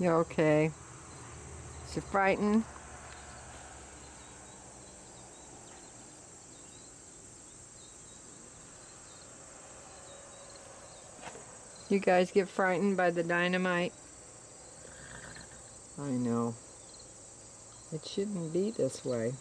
You're okay? Is you frightened? You guys get frightened by the dynamite? I know. It shouldn't be this way.